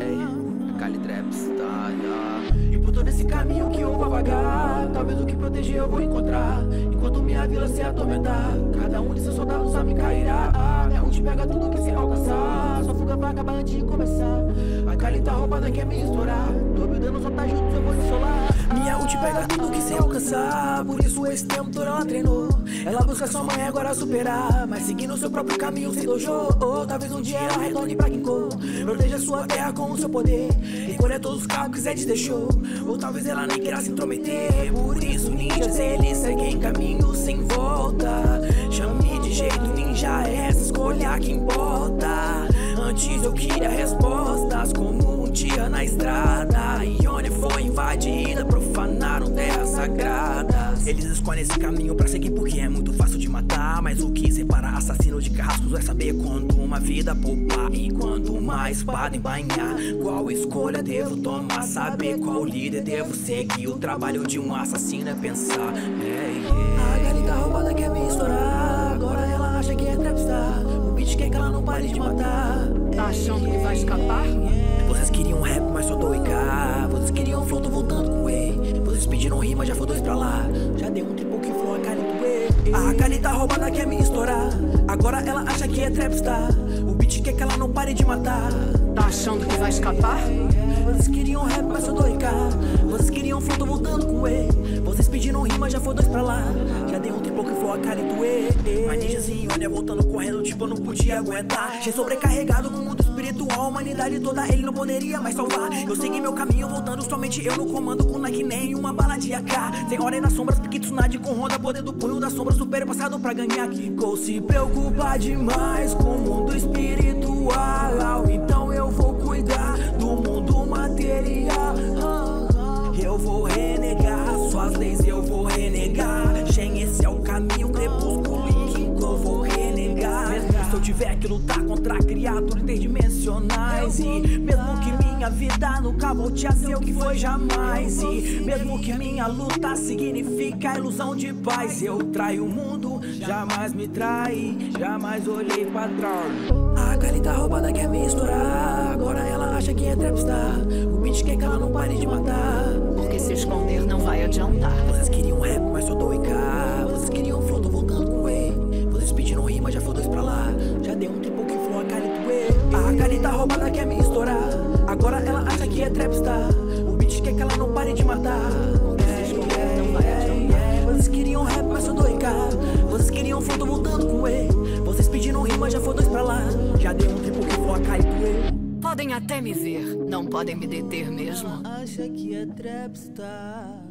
É Ei, Cali Trapstar, tá yeah. E por todo esse caminho que eu vou vagar Talvez o que proteger eu vou encontrar. Enquanto minha vila se atormentar Cada um de seus soldados a me cairá. Minha ult pega tudo que se alcançar. Só fuga vai acabar antes de começar. A Cali tá roubada quer é me estourar. Tô me dando os tá juntos eu vou isolar Minha ult pega tudo se alcançar. Por isso esse tempo todo ela treinou. Ela busca sua mãe agora superar. Mas seguindo seu próprio caminho se dojou. Ou talvez um dia ela retorne pra Ginkgo. Proteja sua terra com o seu poder. E colher todos os carros que Zé te deixou. Ou talvez ela nem queira se intrometer. Por isso, ninjas, eles seguem caminho sem volta. Chame de jeito ninja, é essa escolha que importa. Antes eu queria respostas, como um dia na estrada. Eles escolhem esse caminho pra seguir porque é muito fácil de matar. Mas o que separa assassino de carrascos é saber quando uma vida poupar e quando uma espada embainhar. Qual escolha devo tomar? Saber qual líder devo seguir. O trabalho de um assassino é pensar. É, yeah. A garita roubada quer me estourar. Agora ela acha que é trapstar. O beat quer que ela não pare de matar. Tá achando que vai escapar? Vocês queriam rap, mas só IK. Vocês queriam flow, tô voltando com E. Vocês pediram rima, já foi dois pra lá. Já dei um triple que flow, a Kali do. A Kali tá roubada, quer me estourar. Agora ela acha que é trapstar. O beat quer que ela não pare de matar. Tá achando que vai escapar? Vocês queriam rap, mas só dou IK. Vocês queriam flow, tô voltando com E. Vocês pediram rima, já foi dois pra lá. Já um triple que flow, a do E. Mas ninjazinho, olha, voltando correndo, tipo, eu não podia aguentar. Já sobrecarregado com o mundo espiritual, a humanidade toda ele não poderia mais salvar. Eu segui meu caminho, voltando somente eu no comando, com Nike nem uma bala de AK. Sem hora nas sombras, pique tsunade com Honda, poder do punho da sombra, super passado pra ganhar. Kiko se preocupa demais com o mundo espiritual. É o caminho crepúsculo e Kiko eu vou renegar. Se eu tiver que lutar contra criaturas interdimensionais E mesmo que minha vida nunca volte a ser o que foi jamais E mesmo que minha luta significa a ilusão de paz Eu traio o mundo, jamais me trai, jamais olhei pra trás. A Kali tá roubada, quer me estourar Agora ela acha que é trapstar O beat quer que ela não pare de matar Porque se esconder dois pra lá. Já dei um triple que flow, a Kali do E A Kali tá roubada, quer me estourar. Agora ela acha que é trapstar. O beat quer que ela não pare de matar. Vocês queriam rap, mas só dou IK Vocês queriam flow, tô voltando com E. Vocês pediram rima, já foi dois pra lá. Já dei um triple que flow, a Kali do E Podem até me ver, não podem me deter mesmo. Acha que é trapstar